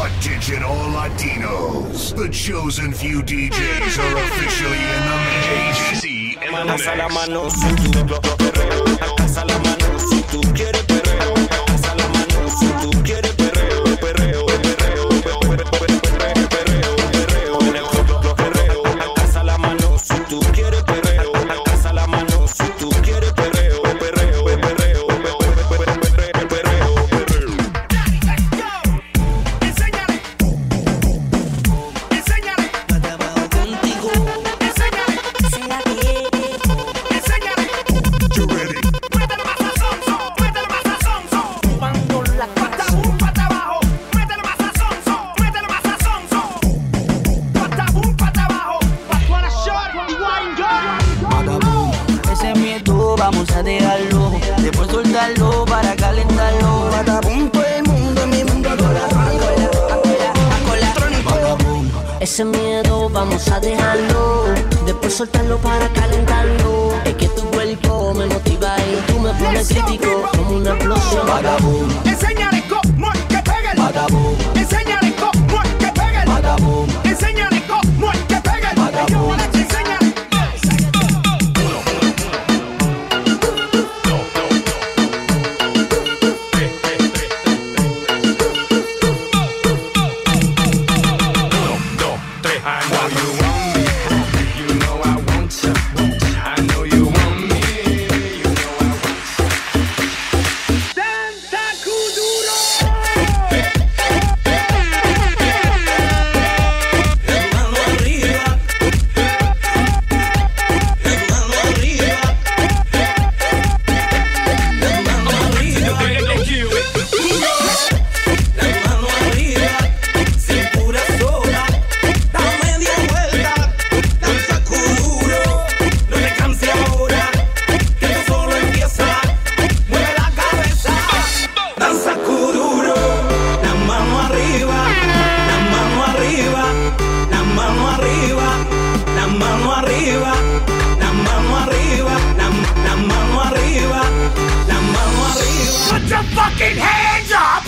Attention all Latinos. The chosen few DJs are officially in the mix. Vamos a dejarlo, después soltarlo para calentarlo. Patapum, todo el mundo en mi mundo. Ese miedo vamos a dejarlo, después soltarlo para calentarlo. Es que tu cuerpo me motiva y tú me pones crítico como una explosión. Patapum, Enséñale cómo es que pega el. patapum, Enséñale cómo es que pega el. patapum. Enséñale arriba, la mano arriba, la, la mano arriba, la mano arriba. Put your fucking hands up.